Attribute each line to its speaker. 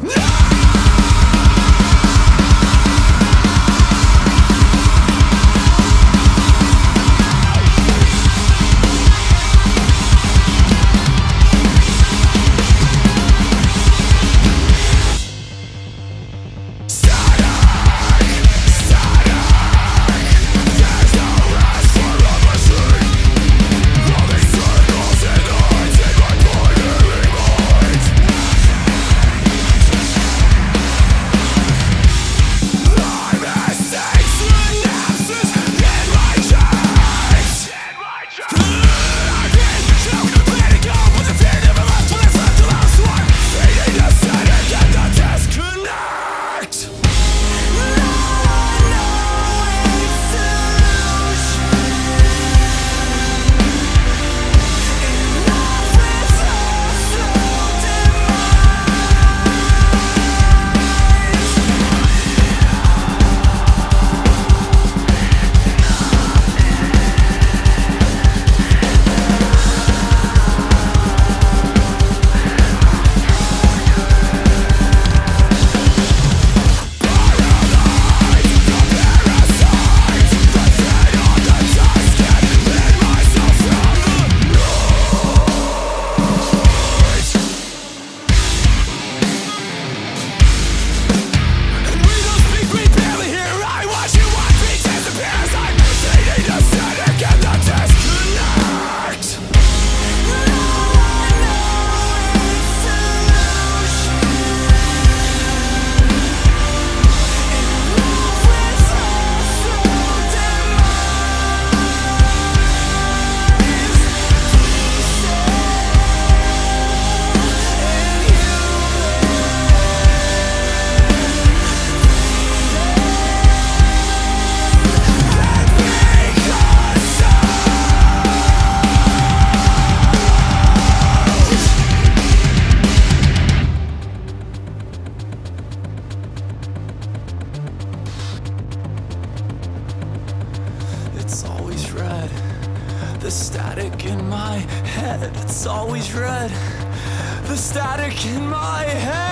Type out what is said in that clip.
Speaker 1: No! Red. The static in my head, it's always red. The static in my head,